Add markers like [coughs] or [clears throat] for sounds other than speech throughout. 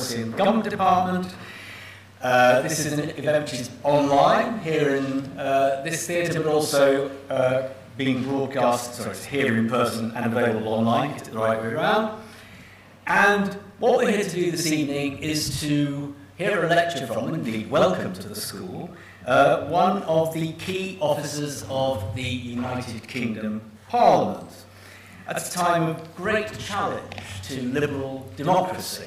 Democracy and Government Department. Uh, this is an event which is online here in uh, this theatre, but also uh, being broadcast, sorry, it's here in person and available online, get it the right way around. And what we're here to do this evening is to hear a lecture from, indeed, welcome to the school, uh, one of the key officers of the United Kingdom Parliament at a time of great challenge to liberal democracy.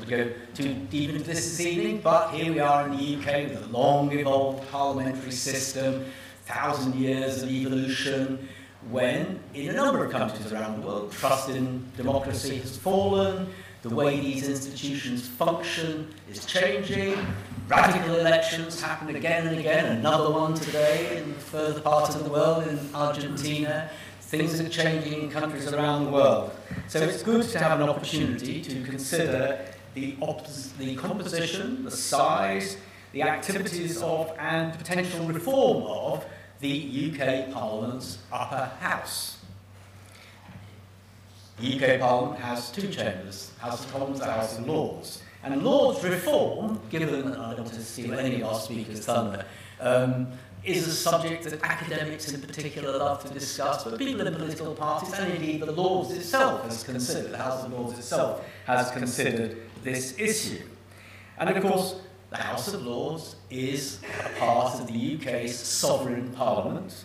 To go too deep into this this evening, but here we are in the UK with a long evolved parliamentary system, thousand years of evolution, when in a number of countries around the world, trust in democracy has fallen, the way these institutions function is changing, radical elections happen again and again, another one today in the further part of the world, in Argentina, Things are changing in countries around the world. So it's good to have an opportunity to consider the, the composition, the size, the activities of, and potential reform of the UK Parliament's upper house. The UK Parliament has two chambers, House of Commons and House of Lords. And Lords reform, given, I don't want to steal any of our speakers' thunder, um, is a subject that academics in particular love to discuss, but people in political parties and indeed the Lords itself has considered, the House of Lords itself has considered this issue. And of course, the House of Lords is a part of the UK's sovereign parliament,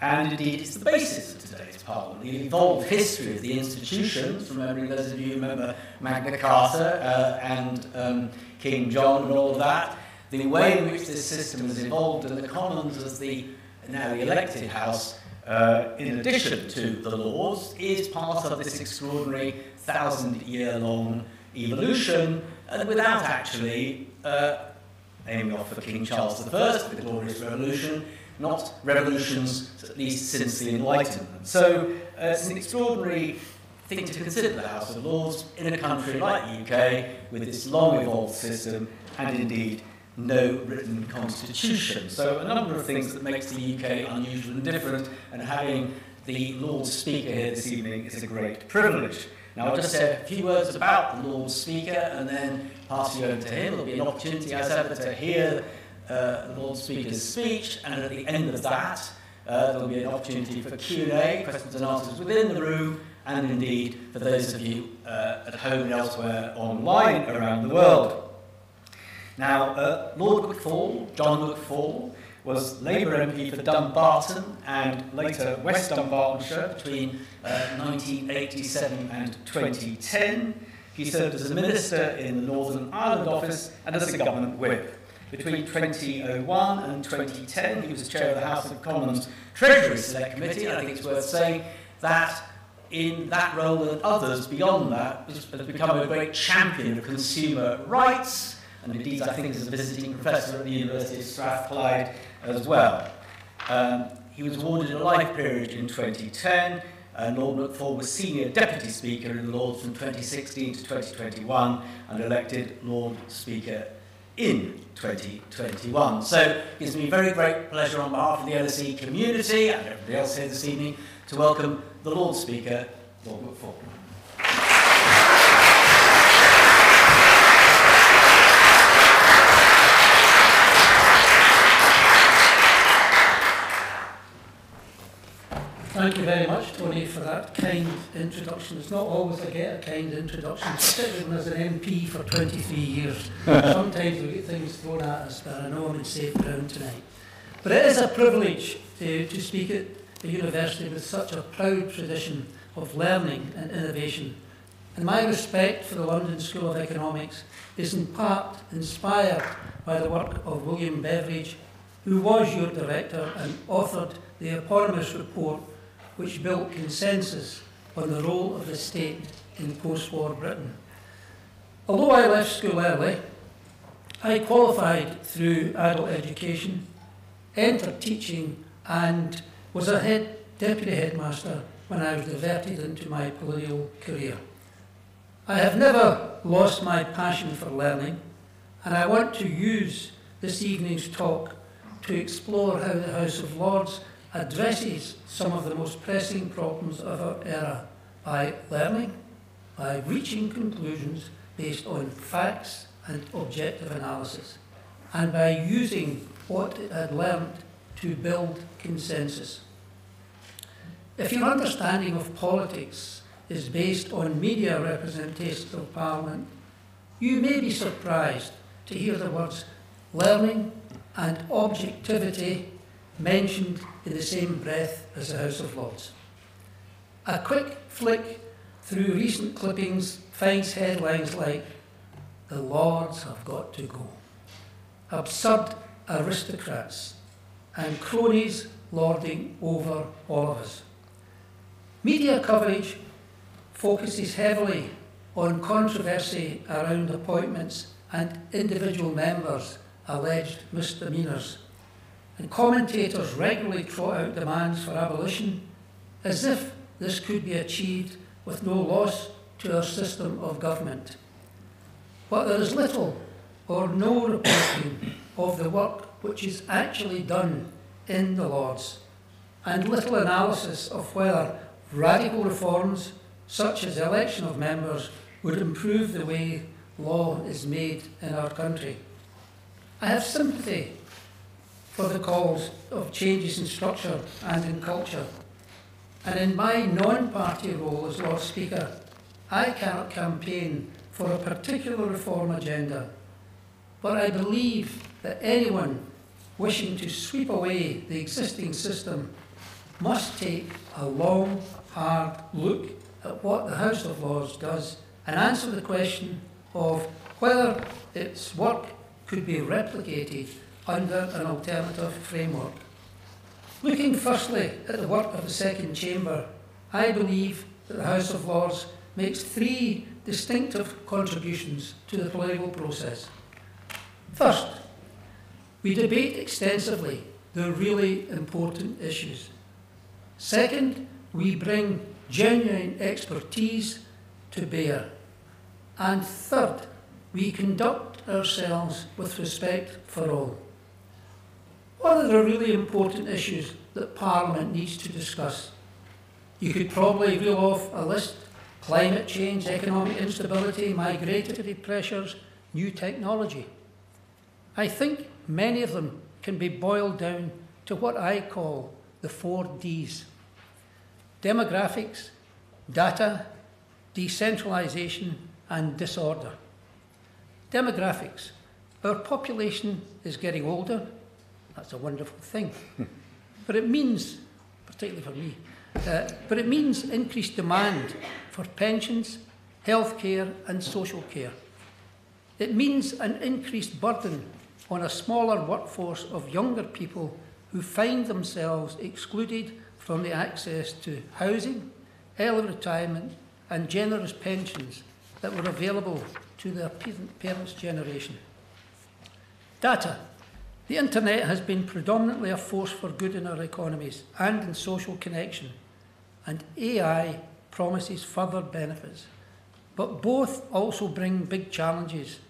and indeed it's the basis of today's parliament. The evolved history of the institutions, remembering those of you who remember Magna Carta uh, and um, King John and all of that, the way in which this system has evolved and the Commons as the now the elected House, uh, in addition to the Lords, is part of this extraordinary thousand-year-long evolution, and without actually uh, aiming off for King Charles I, the Glorious Revolution, not revolutions, at least since the Enlightenment. So uh, it's an extraordinary thing to consider the House of Lords in a country like the UK, with this long evolved system, and indeed no written constitution. So a number of things that makes the UK unusual and different, and having the Lord Speaker here this evening is a great privilege. Now I'll just say a few words about the Lord Speaker and then pass you over to him. There'll be an opportunity as ever to hear uh, the Lord Speaker's speech, and at the end of that, uh, there'll be an opportunity for Q&A, questions and answers within the room, and indeed for those of you uh, at home and elsewhere online around the world. Now, uh, Lord McFall, John McFall, was Labour MP for Dumbarton and later West Dunbartonshire between uh, 1987 and 2010. He served as a minister in the Northern Ireland office and as a government whip. Between 2001 and 2010, he was chair of the House of Commons Treasury Select Committee, I think it's worth saying that in that role and others beyond that, has become a great champion of consumer rights, and indeed I think is a visiting professor at the University of Strathclyde as well. Um, he was awarded a life peerage in 2010, and Lord McFall was Senior Deputy Speaker in the Lords from 2016 to 2021 and elected Lord Speaker in 2021. So it gives me very great pleasure on behalf of the LSE community and everybody else here this evening to welcome the Lord Speaker, Lord McFall. Thank you very much, Tony, for that kind introduction. It's not always I get a kind introduction, particularly when I was an MP for 23 years. [laughs] Sometimes we get things thrown at us, but I know I'm in safe ground tonight. But it is a privilege to, to speak at a university with such a proud tradition of learning and innovation. And my respect for the London School of Economics is in part inspired by the work of William Beveridge, who was your director and authored the eponymous report which built consensus on the role of the state in post-war Britain. Although I left school early, I qualified through adult education, entered teaching and was a head deputy headmaster when I was diverted into my political career. I have never lost my passion for learning, and I want to use this evening's talk to explore how the House of Lords addresses some of the most pressing problems of our era by learning, by reaching conclusions based on facts and objective analysis, and by using what it had learned to build consensus. If your understanding of politics is based on media representation of Parliament, you may be surprised to hear the words learning and objectivity mentioned in the same breath as the House of Lords. A quick flick through recent clippings finds headlines like, The Lords have got to go, absurd aristocrats, and cronies lording over all of us. Media coverage focuses heavily on controversy around appointments and individual members' alleged misdemeanours. And commentators regularly trot out demands for abolition as if this could be achieved with no loss to our system of government. But there is little or no reporting of the work which is actually done in the Lords, and little analysis of whether radical reforms, such as the election of members, would improve the way law is made in our country. I have sympathy for the calls of changes in structure and in culture. And in my non party role as Lord Speaker, I cannot campaign for a particular reform agenda. But I believe that anyone wishing to sweep away the existing system must take a long, hard look at what the House of Lords does and answer the question of whether its work could be replicated under an alternative framework. Looking firstly at the work of the Second Chamber, I believe that the House of Lords makes three distinctive contributions to the political process. First, we debate extensively the really important issues. Second, we bring genuine expertise to bear. And third, we conduct ourselves with respect for all. What are the really important issues that Parliament needs to discuss? You could probably reel off a list climate change, economic instability, migratory pressures, new technology. I think many of them can be boiled down to what I call the four Ds demographics, data, decentralisation, and disorder. Demographics. Our population is getting older. That's a wonderful thing. [laughs] but it means, particularly for me, uh, but it means increased demand for pensions, health care and social care. It means an increased burden on a smaller workforce of younger people who find themselves excluded from the access to housing, early retirement and generous pensions that were available to their parents' generation. Data The internet has been predominantly a force for good in our economies and in social connection, and AI promises further benefits. But both also bring big challenges,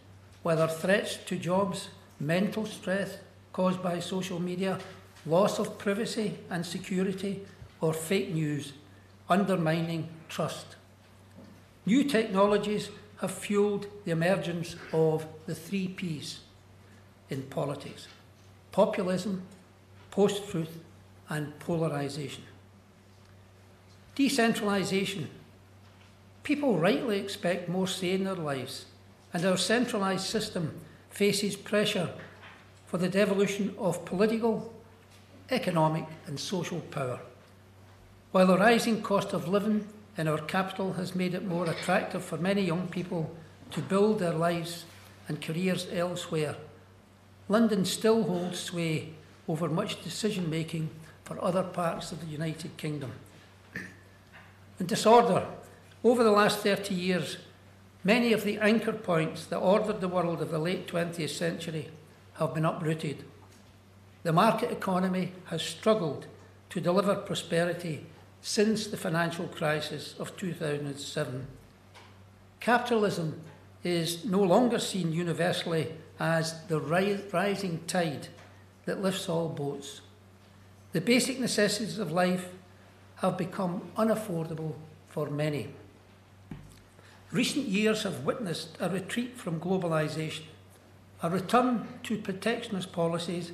whether threats to jobs, mental stress caused by social media, loss of privacy and security, or fake news, undermining trust. New technologies have fueled the emergence of the three Ps in politics populism, post truth, and polarisation. Decentralisation. People rightly expect more say in their lives, and our centralised system faces pressure for the devolution of political, economic, and social power. While the rising cost of living in our capital has made it more attractive for many young people to build their lives and careers elsewhere, London still holds sway over much decision making for other parts of the United Kingdom. In disorder, over the last 30 years, many of the anchor points that ordered the world of the late 20th century have been uprooted. The market economy has struggled to deliver prosperity since the financial crisis of 2007. Capitalism is no longer seen universally as the rising tide that lifts all boats. The basic necessities of life have become unaffordable for many. Recent years have witnessed a retreat from globalisation, a return to protectionist policies,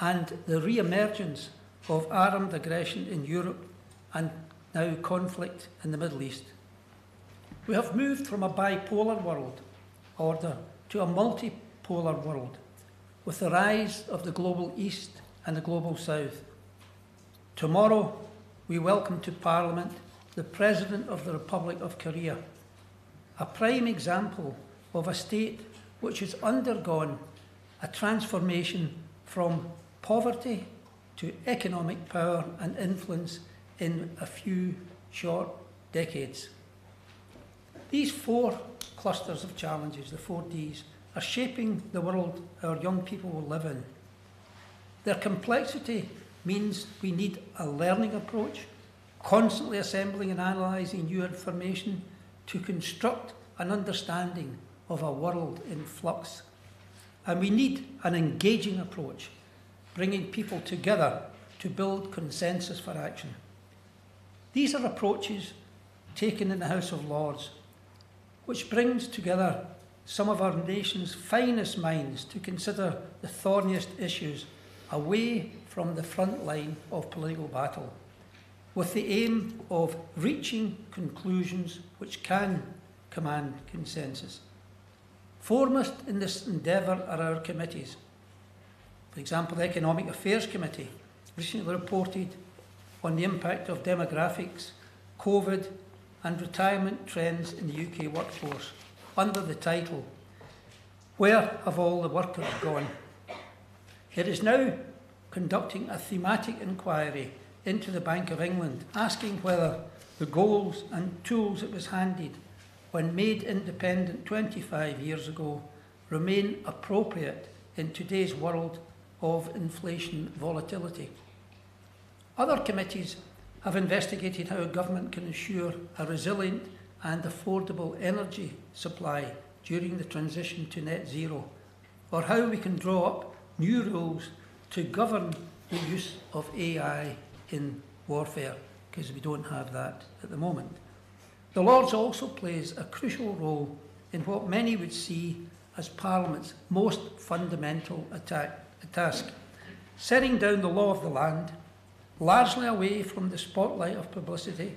and the re emergence of armed aggression in Europe and now conflict in the Middle East. We have moved from a bipolar world order to a multipolar world with the rise of the global East and the global South. Tomorrow, we welcome to Parliament the President of the Republic of Korea a prime example of a state which has undergone a transformation from poverty to economic power and influence in a few short decades. These four clusters of challenges, the four Ds, are shaping the world our young people will live in. Their complexity means we need a learning approach, constantly assembling and analysing new information to construct an understanding of a world in flux. And we need an engaging approach, bringing people together to build consensus for action. These are approaches taken in the House of Lords, which brings together some of our nation's finest minds to consider the thorniest issues away from the front line of political battle with the aim of reaching conclusions which can command consensus. Foremost in this endeavour are our committees. For example, the Economic Affairs Committee recently reported on the impact of demographics, COVID, and retirement trends in the UK workforce under the title Where Have All the Workers Gone? It is now conducting a thematic inquiry into the Bank of England, asking whether the goals and tools it was handed when made independent 25 years ago remain appropriate in today's world of inflation volatility. Other committees have investigated how government can ensure a resilient and affordable energy supply during the transition to net zero, or how we can draw up new rules to govern the use of AI in warfare, because we don't have that at the moment. The Lords also plays a crucial role in what many would see as Parliament's most fundamental attack, task, setting down the law of the land, largely away from the spotlight of publicity.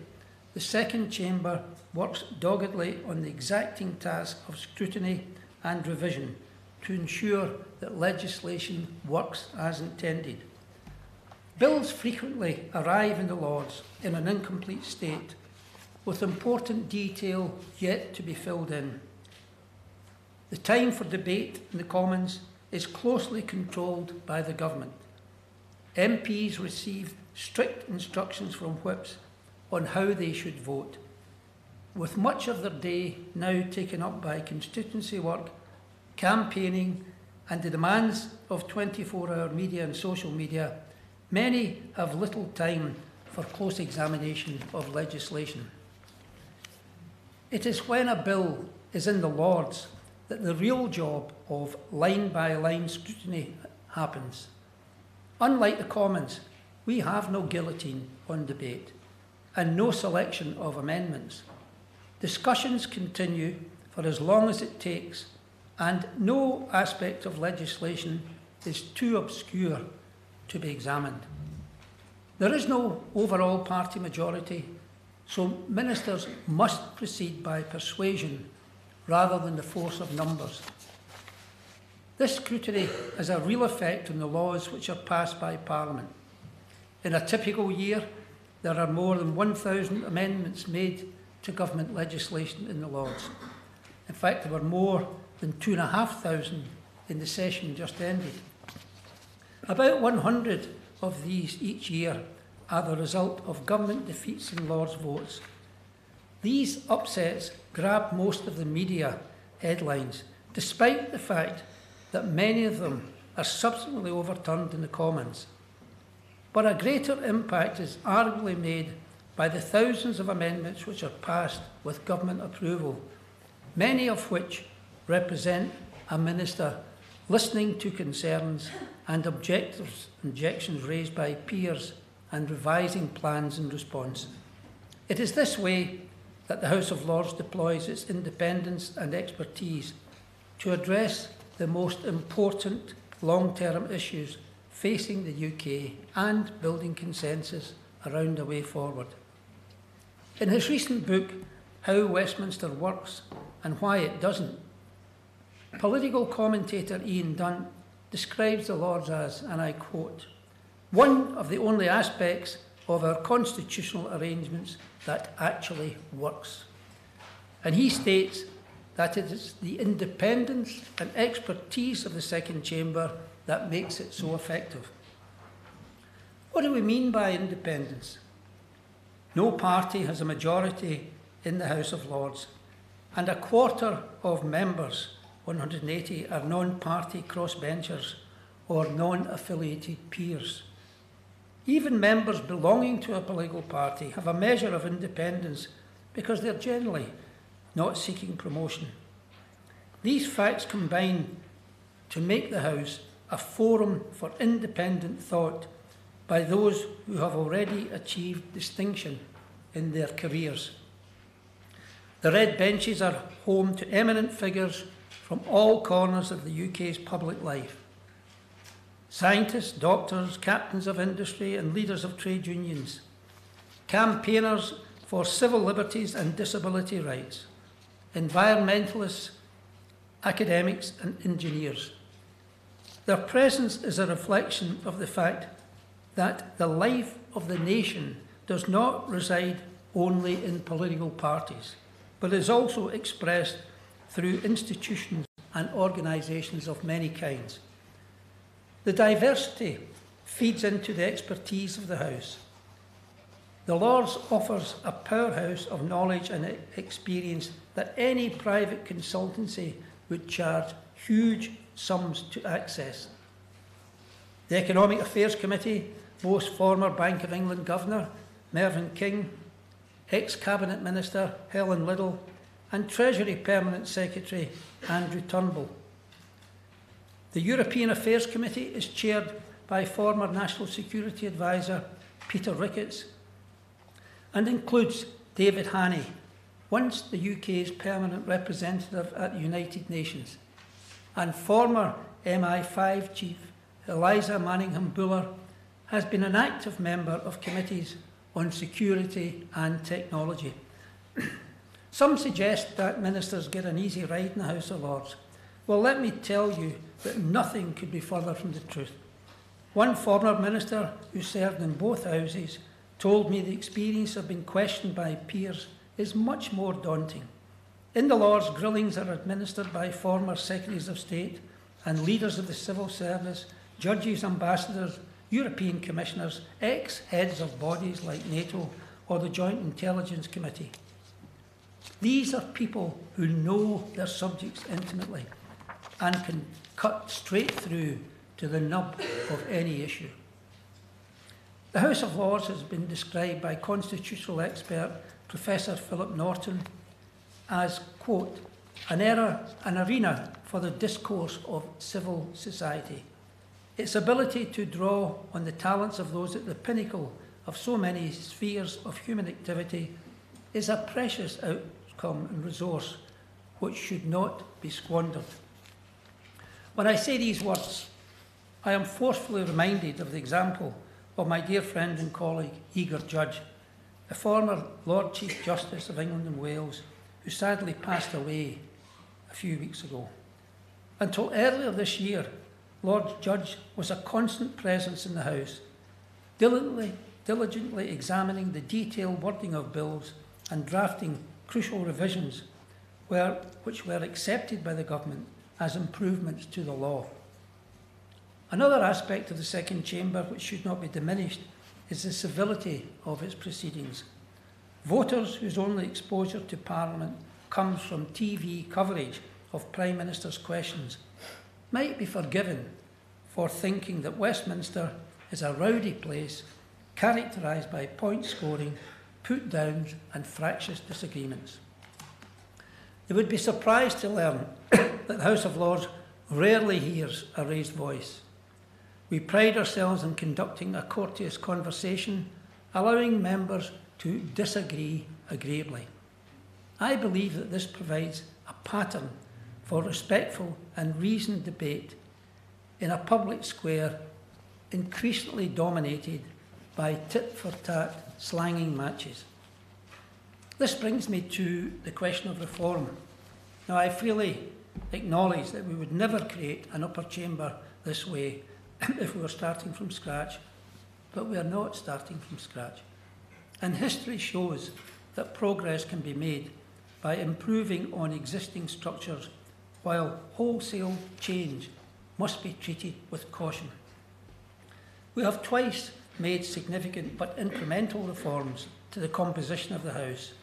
The second chamber works doggedly on the exacting task of scrutiny and revision to ensure that legislation works as intended. Bills frequently arrive in the Lords in an incomplete state, with important detail yet to be filled in. The time for debate in the Commons is closely controlled by the government. MPs receive strict instructions from whips on how they should vote, with much of their day now taken up by constituency work, campaigning, and the demands of 24 hour media and social media Many have little time for close examination of legislation. It is when a bill is in the Lords that the real job of line by line scrutiny happens. Unlike the Commons, we have no guillotine on debate and no selection of amendments. Discussions continue for as long as it takes, and no aspect of legislation is too obscure to be examined. There is no overall party majority, so ministers must proceed by persuasion rather than the force of numbers. This scrutiny has a real effect on the laws which are passed by Parliament. In a typical year, there are more than 1,000 amendments made to government legislation in the Lords. In fact, there were more than 2,500 in the session just ended. About 100 of these each year are the result of government defeats in Lord's votes. These upsets grab most of the media headlines, despite the fact that many of them are subsequently overturned in the Commons. But a greater impact is arguably made by the thousands of amendments which are passed with government approval, many of which represent a minister listening to concerns and objections raised by peers and revising plans in response. It is this way that the House of Lords deploys its independence and expertise to address the most important long term issues facing the UK and building consensus around a way forward. In his recent book, How Westminster Works and Why It Doesn't, political commentator Ian Dunt describes the Lords as, and I quote, one of the only aspects of our constitutional arrangements that actually works. And he states that it is the independence and expertise of the Second Chamber that makes it so effective. What do we mean by independence? No party has a majority in the House of Lords, and a quarter of members, 180, are non party crossbenchers or non affiliated peers. Even members belonging to a political party have a measure of independence because they're generally not seeking promotion. These facts combine to make the House a forum for independent thought by those who have already achieved distinction in their careers. The red benches are home to eminent figures from all corners of the UK's public life. Scientists, doctors, captains of industry, and leaders of trade unions, campaigners for civil liberties and disability rights, environmentalists, academics, and engineers. Their presence is a reflection of the fact that the life of the nation does not reside only in political parties, but is also expressed through institutions and organisations of many kinds. The diversity feeds into the expertise of the House. The Lords offers a powerhouse of knowledge and experience that any private consultancy would charge huge sums to access. The Economic Affairs Committee boasts former Bank of England Governor Mervyn King, ex Cabinet Minister Helen Liddell, and Treasury Permanent Secretary Andrew Turnbull. The European Affairs Committee is chaired by former National Security Advisor Peter Ricketts and includes David Hannay, once the UK's permanent representative at the United Nations, and former MI5 chief Eliza Manningham Buller has been an active member of committees on security and technology. [clears throat] Some suggest that ministers get an easy ride in the House of Lords. Well, let me tell you that nothing could be further from the truth. One former minister who served in both houses told me the experience of being questioned by peers is much more daunting. In the Lords, grillings are administered by former Secretaries of State and leaders of the civil service, judges, ambassadors, European commissioners, ex heads of bodies like NATO or the Joint Intelligence Committee. These are people who know their subjects intimately and can cut straight through to the nub of any issue. The House of Lords has been described by constitutional expert Professor Philip Norton as, quote, an era, an arena for the discourse of civil society. Its ability to draw on the talents of those at the pinnacle of so many spheres of human activity is a precious outcome and resource which should not be squandered. When I say these words, I am forcefully reminded of the example of my dear friend and colleague, Igor Judge, a former Lord Chief Justice of England and Wales, who sadly passed away a few weeks ago. Until earlier this year, Lord Judge was a constant presence in the House, diligently, diligently examining the detailed wording of bills and drafting crucial revisions which were accepted by the government as improvements to the law. Another aspect of the Second Chamber which should not be diminished is the civility of its proceedings. Voters whose only exposure to Parliament comes from TV coverage of Prime Minister's questions might be forgiven for thinking that Westminster is a rowdy place characterised by point scoring, put downs, and fractious disagreements. They would be surprised to learn [coughs] that the House of Lords rarely hears a raised voice. We pride ourselves in conducting a courteous conversation, allowing members to disagree agreeably. I believe that this provides a pattern for respectful and reasoned debate in a public square increasingly dominated by tit for tat slanging matches. This brings me to the question of reform. Now, I freely acknowledge that we would never create an upper chamber this way [coughs] if we were starting from scratch, but we are not starting from scratch. And history shows that progress can be made by improving on existing structures, while wholesale change must be treated with caution. We have twice made significant but incremental reforms to the composition of the House.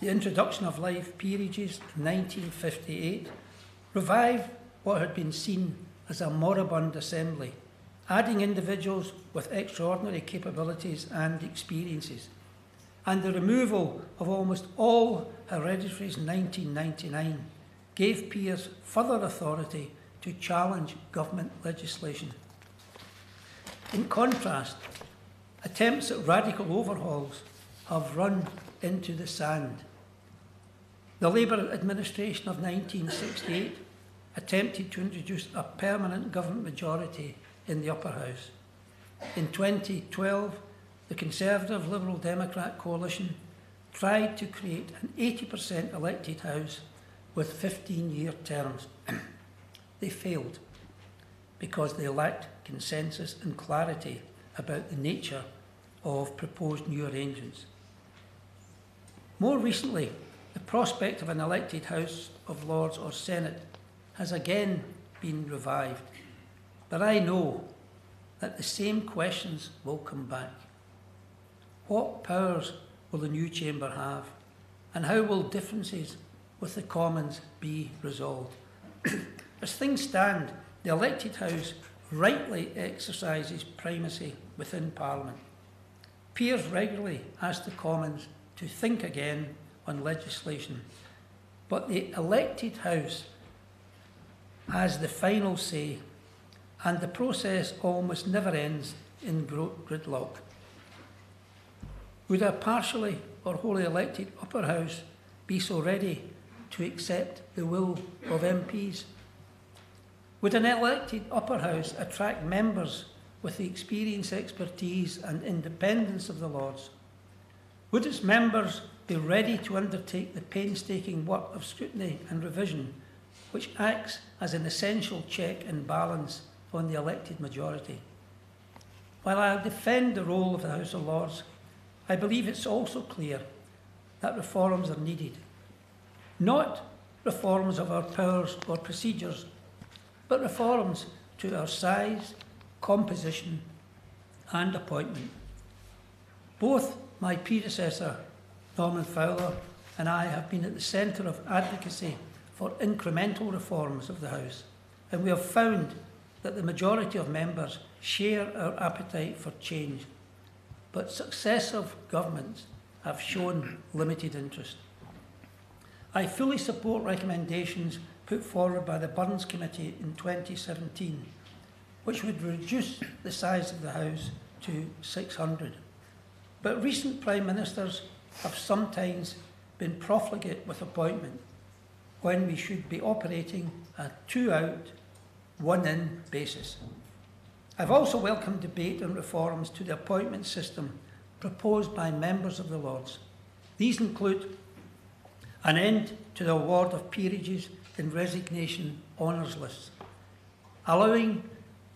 The introduction of life peerages in 1958 revived what had been seen as a moribund assembly, adding individuals with extraordinary capabilities and experiences. And the removal of almost all hereditaries in 1999 gave peers further authority to challenge government legislation. In contrast, attempts at radical overhauls have run into the sand. The Labour administration of 1968 attempted to introduce a permanent government majority in the upper house. In 2012, the Conservative Liberal Democrat coalition tried to create an 80% elected house with 15 year terms. [clears throat] they failed because they lacked consensus and clarity about the nature of proposed new arrangements. More recently, the prospect of an elected House of Lords or Senate has again been revived. But I know that the same questions will come back. What powers will the new chamber have? And how will differences with the Commons be resolved? [clears throat] As things stand, the elected House rightly exercises primacy within Parliament. Peers regularly ask the Commons to think again on legislation, but the elected House has the final say, and the process almost never ends in gridlock. Would a partially or wholly elected upper house be so ready to accept the will of MPs? Would an elected upper house attract members with the experience, expertise, and independence of the Lords? Would its members be ready to undertake the painstaking work of scrutiny and revision, which acts as an essential check and balance on the elected majority? While I defend the role of the House of Lords, I believe it's also clear that reforms are needed. Not reforms of our powers or procedures, but reforms to our size, composition, and appointment. Both my predecessor, Norman Fowler, and I have been at the centre of advocacy for incremental reforms of the House, and we have found that the majority of members share our appetite for change but successive governments have shown limited interest. I fully support recommendations put forward by the Burns Committee in 2017, which would reduce the size of the House to 600. But recent Prime Ministers have sometimes been profligate with appointment when we should be operating a two out, one in basis. I've also welcomed debate on reforms to the appointment system proposed by members of the Lords. These include an end to the award of peerages and resignation honours lists, allowing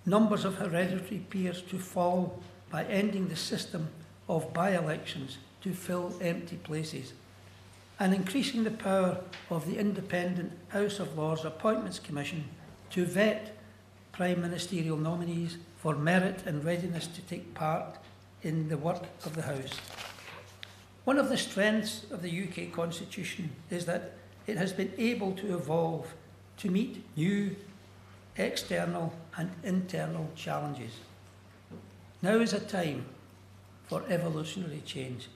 numbers of hereditary peers to fall by ending the system of by elections to fill empty places, and increasing the power of the independent House of Lords Appointments Commission to vet Prime Ministerial nominees for merit and readiness to take part in the work of the House. One of the strengths of the UK Constitution is that it has been able to evolve to meet new external and internal challenges. Now is a time for evolutionary change.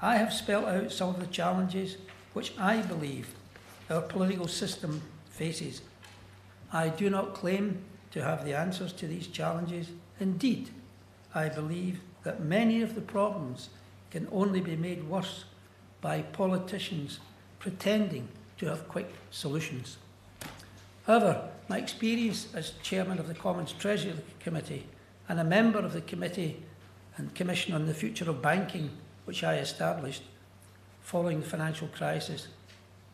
I have spelled out some of the challenges which I believe our political system faces. I do not claim to have the answers to these challenges. Indeed, I believe that many of the problems can only be made worse by politicians pretending to have quick solutions. However, my experience as chairman of the Commons Treasury Committee and a member of the Committee and Commission on the Future of Banking, which I established following the financial crisis,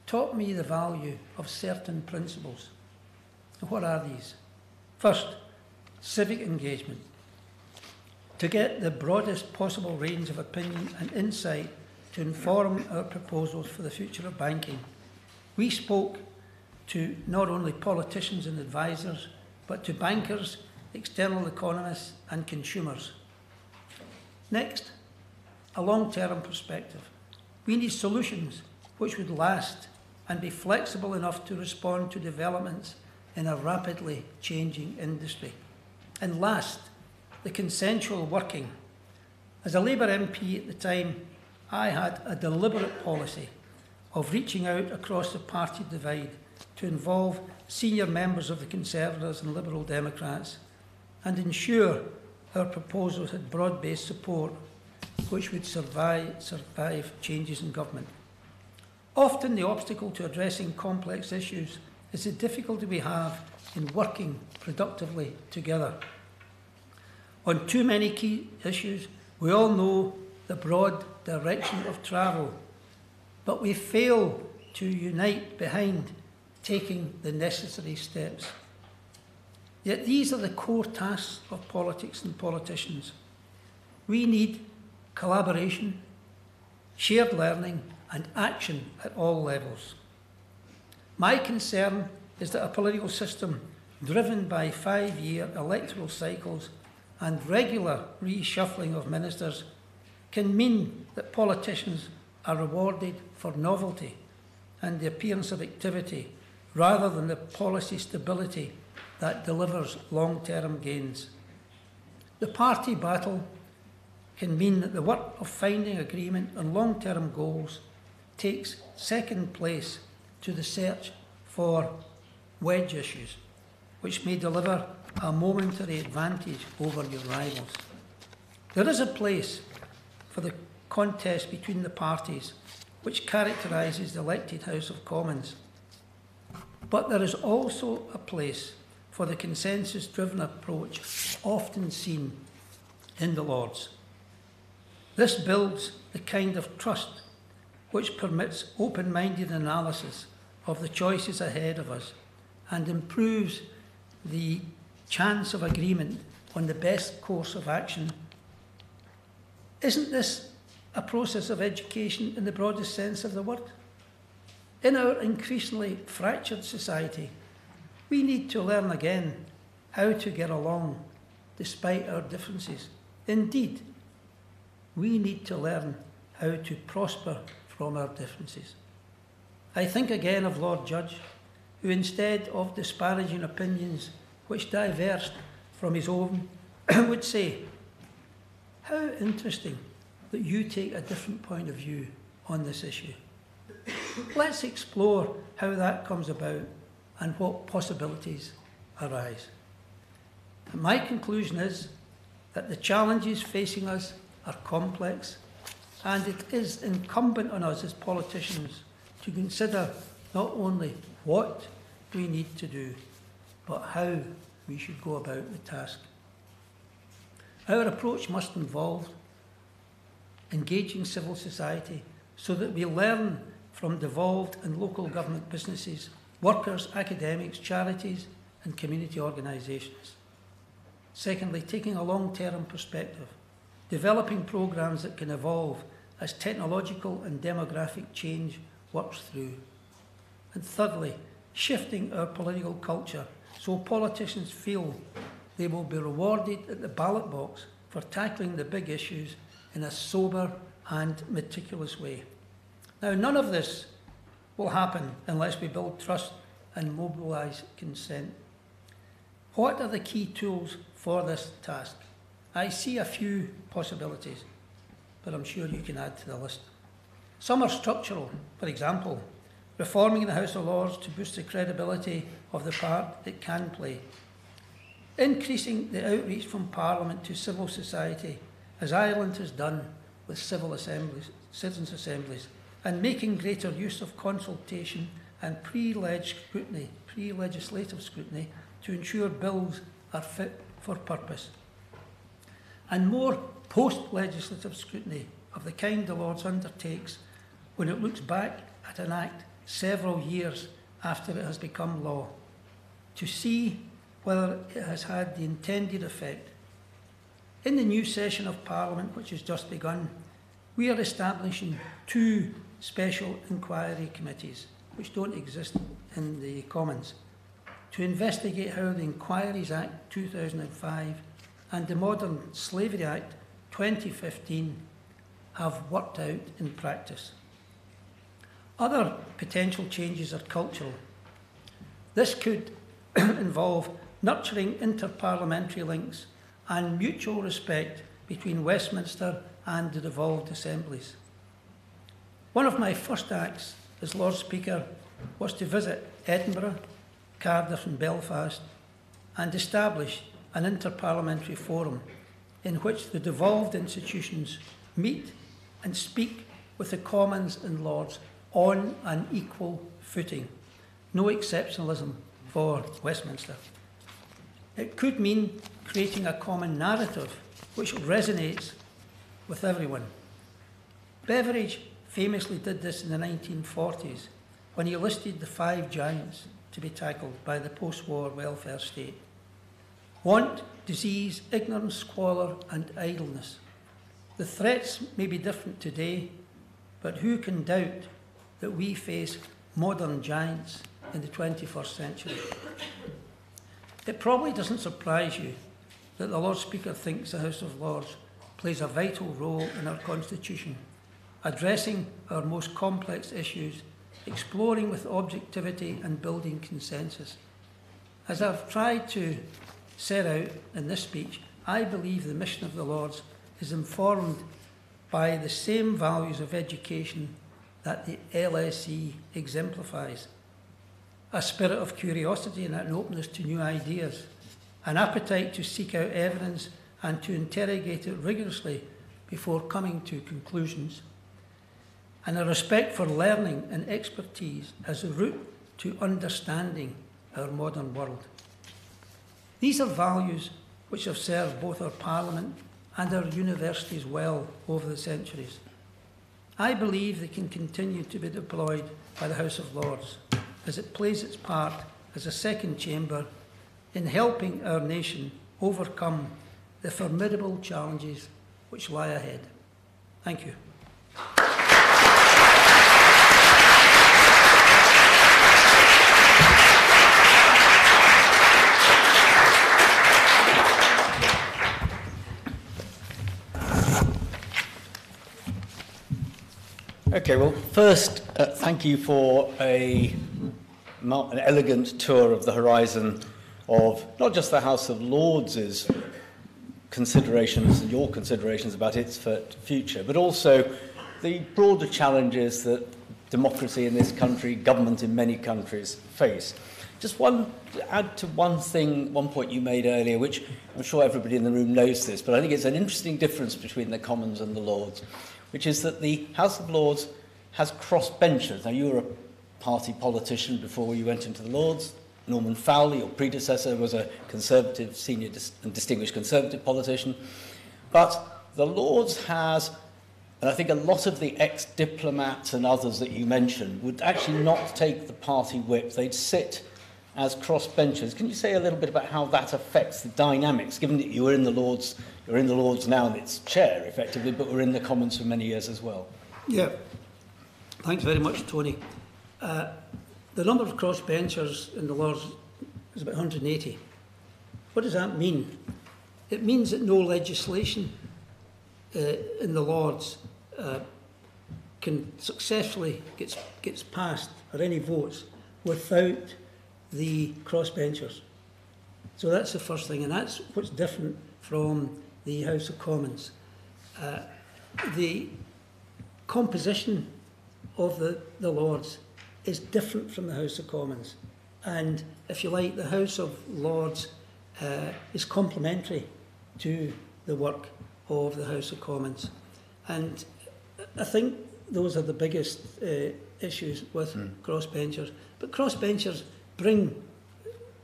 taught me the value of certain principles. what are these? First, civic engagement. To get the broadest possible range of opinion and insight to inform our proposals for the future of banking, we spoke to not only politicians and advisors, but to bankers, external economists, and consumers. Next, a long term perspective. We need solutions which would last and be flexible enough to respond to developments in a rapidly changing industry. And last, the consensual working. As a Labour MP at the time, I had a deliberate policy of reaching out across the party divide to involve senior members of the Conservatives and Liberal Democrats and ensure our proposals had broad based support which would survive, survive changes in government. Often, the obstacle to addressing complex issues is the difficulty we have in working productively together. On too many key issues, we all know the broad direction of travel, but we fail to unite behind taking the necessary steps. Yet these are the core tasks of politics and politicians. We need collaboration, shared learning, and action at all levels. My concern is that a political system driven by five year electoral cycles and regular reshuffling of ministers can mean that politicians are rewarded for novelty and the appearance of activity rather than the policy stability that delivers long term gains. The party battle can mean that the work of finding agreement on long term goals takes second place to the search for wedge issues, which may deliver a momentary advantage over your rivals. There is a place for the contest between the parties which characterises the elected House of Commons. But there is also a place for the consensus driven approach often seen in the Lords. This builds the kind of trust which permits open minded analysis of the choices ahead of us and improves the chance of agreement on the best course of action. Isn't this a process of education in the broadest sense of the word? In our increasingly fractured society, we need to learn again how to get along despite our differences. Indeed, we need to learn how to prosper from our differences. I think again of Lord Judge, who instead of disparaging opinions which diverged from his own, [clears throat] would say, How interesting that you take a different point of view on this issue. Let's explore how that comes about and what possibilities arise. And my conclusion is that the challenges facing us are complex, and it is incumbent on us as politicians to consider not only what we need to do, but how we should go about the task. Our approach must involve engaging civil society so that we learn from devolved and local government businesses, workers, academics, charities, and community organisations. Secondly, taking a long term perspective, developing programmes that can evolve as technological and demographic change works through. And thirdly, shifting our political culture so politicians feel they will be rewarded at the ballot box for tackling the big issues in a sober and meticulous way. Now, none of this will happen unless we build trust and mobilise consent. What are the key tools for this task? I see a few possibilities, but I'm sure you can add to the list. Some are structural, for example, reforming the House of Lords to boost the credibility of the part it can play, increasing the outreach from Parliament to civil society, as Ireland has done with civil assemblies, citizens' assemblies, and making greater use of consultation and pre-leg scrutiny, pre-legislative scrutiny to ensure bills are fit for purpose. And more post-legislative scrutiny of the kind the Lords undertakes when it looks back at an act several years after it has become law, to see whether it has had the intended effect. In the new session of Parliament, which has just begun, we are establishing two special inquiry committees, which don't exist in the Commons, to investigate how the Inquiries Act 2005 and the Modern Slavery Act 2015 have worked out in practice. Other potential changes are cultural. This could [clears throat] involve nurturing interparliamentary links and mutual respect between Westminster and the devolved assemblies. One of my first acts as Lord Speaker was to visit Edinburgh, Cardiff, and Belfast and establish an interparliamentary forum in which the devolved institutions meet and speak with the Commons and Lords on an equal footing. No exceptionalism for Westminster. It could mean creating a common narrative which resonates with everyone. Beveridge famously did this in the 1940s when he listed the five giants to be tackled by the post war welfare state want, disease, ignorance, squalor, and idleness. The threats may be different today, but who can doubt that we face modern giants in the 21st century? It probably doesn't surprise you that the Lord Speaker thinks the House of Lords plays a vital role in our Constitution, addressing our most complex issues, exploring with objectivity and building consensus. As I've tried to set out in this speech, I believe the mission of the Lords is informed by the same values of education that the LSE exemplifies a spirit of curiosity and an openness to new ideas, an appetite to seek out evidence and to interrogate it rigorously before coming to conclusions, and a respect for learning and expertise as a route to understanding our modern world. These are values which have served both our Parliament and our universities well over the centuries. I believe they can continue to be deployed by the House of Lords as it plays its part as a second chamber in helping our nation overcome the formidable challenges which lie ahead. Thank you. Okay, well, first, uh, thank you for a, an elegant tour of the horizon of not just the House of Lords' considerations and your considerations about its future, but also the broader challenges that democracy in this country, government in many countries face. Just one, add to one thing, one point you made earlier, which I'm sure everybody in the room knows this, but I think it's an interesting difference between the Commons and the Lords which is that the House of Lords has cross-benchers. Now, you were a party politician before you went into the Lords. Norman Fowler, your predecessor, was a conservative, senior and distinguished conservative politician. But the Lords has, and I think a lot of the ex-diplomats and others that you mentioned would actually not take the party whip. They'd sit as crossbenchers. Can you say a little bit about how that affects the dynamics, given that you were in the Lords you're in the Lords now and it's chair, effectively, but we're in the Commons for many years as well. Yeah. Thanks very much, Tony. Uh, the number of crossbenchers in the Lords is about 180. What does that mean? It means that no legislation uh, in the Lords uh, can successfully gets, gets passed or any votes without the crossbenchers. So that's the first thing, and that's what's different from the House of Commons. Uh, the composition of the, the Lords is different from the House of Commons. And if you like, the House of Lords uh, is complementary to the work of the House of Commons. And I think those are the biggest uh, issues with mm. crossbenchers. But crossbenchers bring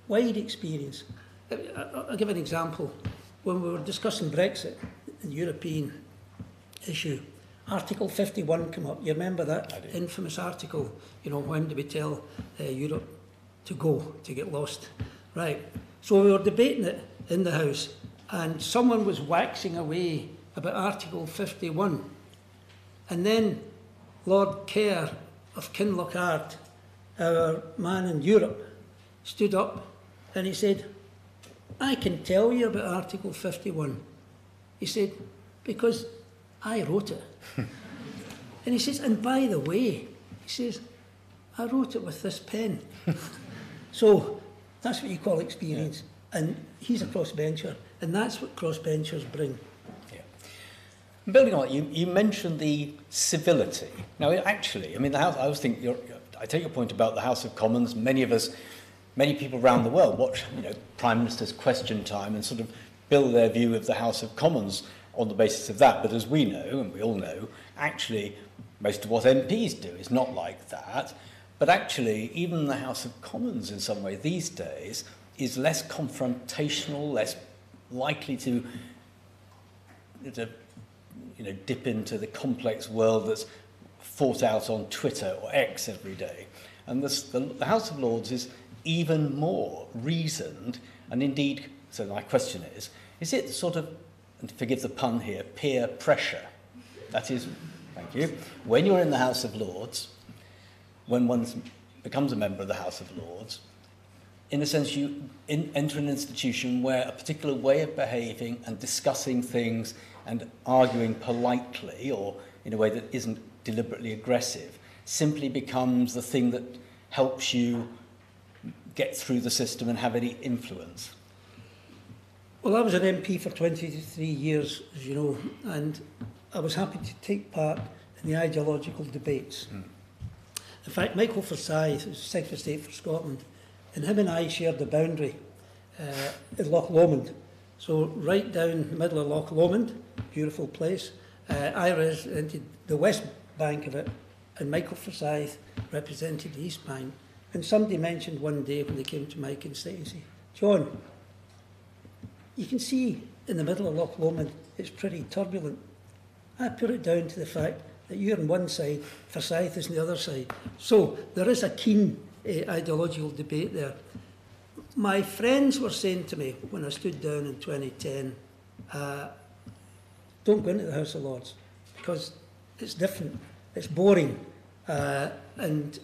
wide experience. I'll give an example. When we were discussing Brexit, the European issue, Article 51 came up. You remember that infamous article, you know, when do we tell uh, Europe to go, to get lost? Right. So we were debating it in the House, and someone was waxing away about Article 51. And then Lord Kerr of Kinlochard, our man in Europe, stood up and he said, I can tell you about Article 51. He said, because I wrote it. and he says, and by the way, he says, I wrote it with this pen. [laughs] so that's what you call experience. Yeah. And he's a crossbencher, and that's what crossbenchers bring. Yeah. Building on that, you, you mentioned the civility. Now, actually, I mean, the House, I was thinking, I take your point about the House of Commons. Many of us many people around the world watch, you know, prime ministers' question time and sort of build their view of the House of Commons on the basis of that. But as we know, and we all know, actually, most of what MPs do is not like that. But actually, even the House of Commons, in some way, these days, is less confrontational, less likely to, to you know, dip into the complex world that's fought out on Twitter or X every day. And this, the, the House of Lords is even more reasoned, and indeed, so my question is, is it sort of, and forgive the pun here, peer pressure? That is, thank you, when you're in the House of Lords, when one becomes a member of the House of Lords, in a sense, you in, enter an institution where a particular way of behaving and discussing things and arguing politely or in a way that isn't deliberately aggressive simply becomes the thing that helps you get through the system and have any influence? Well, I was an MP for 23 years, as you know, and I was happy to take part in the ideological debates. Mm. In fact, Michael Forsyth, who's Secretary of State for Scotland, and him and I shared the boundary uh, in Loch Lomond. So right down the middle of Loch Lomond, beautiful place. Uh, I represented the west bank of it, and Michael Forsyth represented the east bank. And somebody mentioned one day when they came to my constituency, John, you can see in the middle of Loch Lomond, it's pretty turbulent. I put it down to the fact that you're on one side, Forsyth is on the other side. So there is a keen uh, ideological debate there. My friends were saying to me when I stood down in 2010, uh, don't go into the House of Lords because it's different, it's boring, uh, and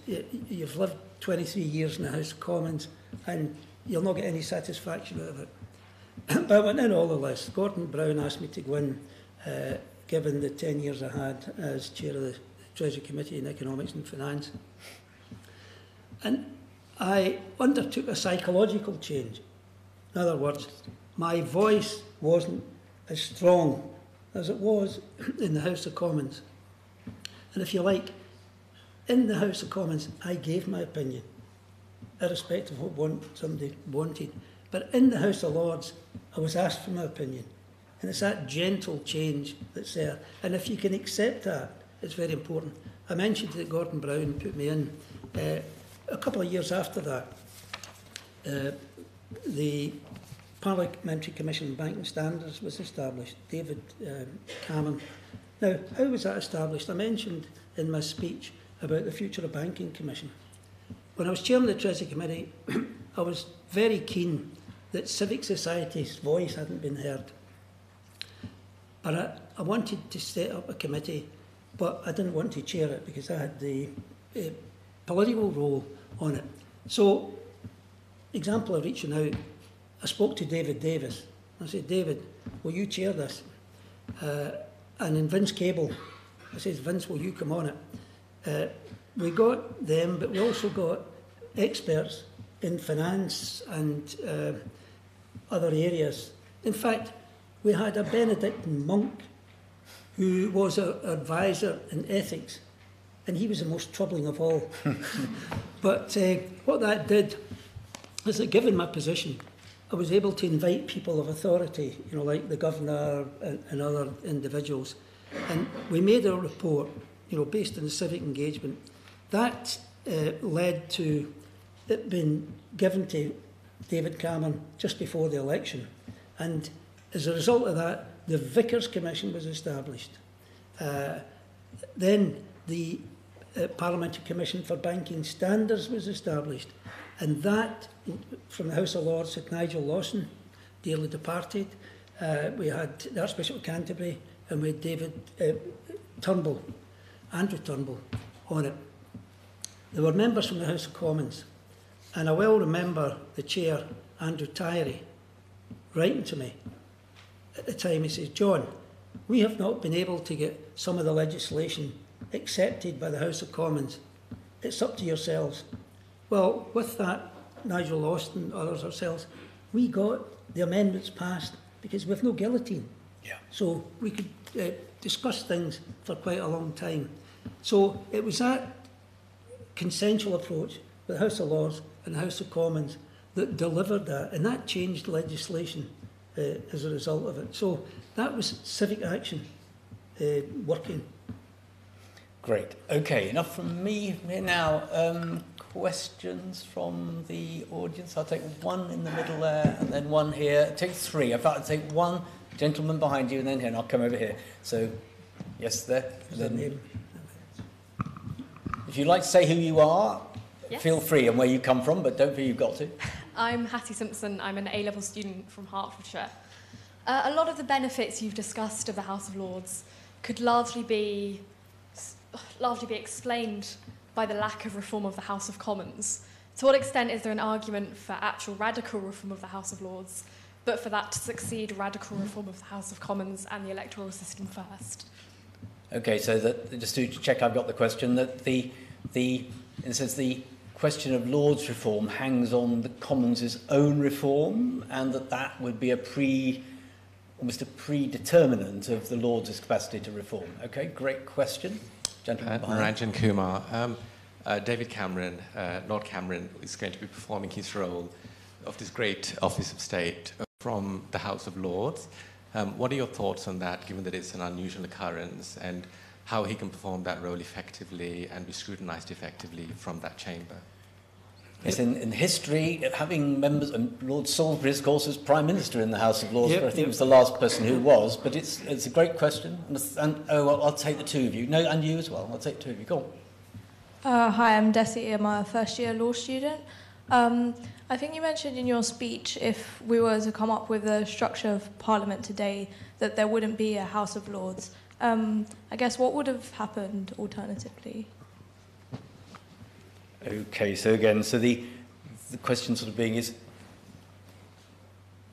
you've lived 23 years in the House of Commons and you'll not get any satisfaction out of it. [coughs] but I went in all the list. Gordon Brown asked me to go in, uh, given the 10 years I had as chair of the Treasury Committee in Economics and Finance. And I undertook a psychological change. In other words, my voice wasn't as strong as it was [coughs] in the House of Commons. And if you like, in the House of Commons, I gave my opinion, irrespective of what somebody wanted. But in the House of Lords, I was asked for my opinion. And it's that gentle change that's there. And if you can accept that, it's very important. I mentioned that Gordon Brown put me in uh, a couple of years after that. Uh, the Parliamentary Commission on Banking Standards was established, David um, Cameron. Now, how was that established? I mentioned in my speech about the future of Banking Commission. When I was chairman of the Treasury Committee, [clears throat] I was very keen that civic society's voice hadn't been heard. But I, I wanted to set up a committee, but I didn't want to chair it because I had the uh, political role on it. So, example of reaching out, I spoke to David Davis. I said, David, will you chair this? Uh, and then Vince Cable, I said, Vince, will you come on it? Uh, we got them, but we also got experts in finance and uh, other areas. In fact, we had a Benedictine monk who was an advisor in ethics, and he was the most troubling of all. [laughs] but uh, what that did is that, given my position, I was able to invite people of authority, you know, like the governor and, and other individuals. And we made a report you know, based on the civic engagement. That uh, led to it being given to David Cameron just before the election. And as a result of that, the Vickers Commission was established. Uh, then the uh, Parliamentary Commission for Banking Standards was established. And that, from the House of Lords, had Nigel Lawson, dearly departed. Uh, we had the Archbishop of Canterbury, and we had David uh, Turnbull, Andrew Turnbull, on it. There were members from the House of Commons, and I well remember the chair, Andrew Tyrie, writing to me at the time. He says, John, we have not been able to get some of the legislation accepted by the House of Commons. It's up to yourselves. Well, with that, Nigel and others ourselves, we got the amendments passed because we've no guillotine. Yeah. So we could uh, discuss things for quite a long time. So it was that consensual approach with the House of Lords and the House of Commons that delivered that, and that changed legislation uh, as a result of it. So that was civic action uh, working. Great. Okay, enough from me here now. Um, questions from the audience? I'll take one in the middle there and then one here. Take three. In fact, I'll take one gentleman behind you and then here, and I'll come over here. So, yes, there. Then, if you'd like to say who you are, Feel free and where you come from, but don't feel you've got to. [laughs] I'm Hattie Simpson. I'm an A-level student from Hertfordshire. Uh, a lot of the benefits you've discussed of the House of Lords could largely be [sighs] largely be explained by the lack of reform of the House of Commons. To what extent is there an argument for actual radical reform of the House of Lords, but for that to succeed, radical reform of the House of Commons and the electoral system first? Okay, so that just to check I've got the question that the the it says the question of Lords reform hangs on the Commons' own reform, and that that would be a pre almost a predeterminant of the Lords' capacity to reform. Okay, great question. Gentleman Uh, behind. Kumar. Um, uh, David Cameron, uh, Lord Cameron, is going to be performing his role of this great office of state from the House of Lords. Um, what are your thoughts on that, given that it's an unusual occurrence, and how he can perform that role effectively and be scrutinized effectively from that chamber? Yes, in, in history, having members, and Lord Salisbury, of course, was Prime Minister in the House of Lords, Yep, but I think yep. he was the last person who was. But it's, it's a great question. And, and oh, well, I'll take the two of you. No, and you as well. I'll take the two of you. Go on. Uh, hi, I'm Desi. I'm a first year law student. Um, I think you mentioned in your speech if we were to come up with a structure of Parliament today, that there wouldn't be a House of Lords. Um, I guess what would have happened alternatively? Okay, so again, so the, the question sort of being is,